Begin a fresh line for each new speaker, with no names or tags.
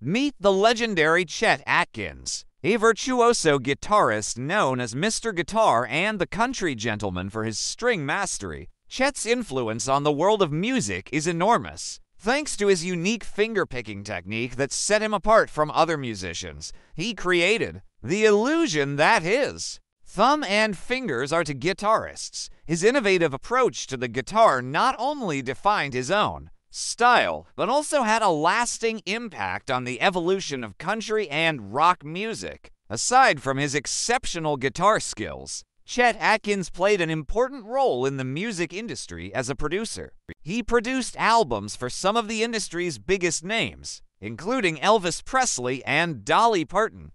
Meet the legendary Chet Atkins, a virtuoso guitarist known as Mr. Guitar and the country gentleman for his string mastery. Chet's influence on the world of music is enormous. Thanks two his unique finger-picking technique that set him apart from other musicians, he created the illusion that is. Thumb and fingers are to guitarists. His innovative approach to the guitar not only defined his own style, but also had a lasting impact on the evolution of country and rock music. Aside from his exceptional guitar skills, Chet Atkins played an important role in the music industry as a producer. He produced albums for some of the industry's biggest names, including Elvis Presley and Dolly Parton.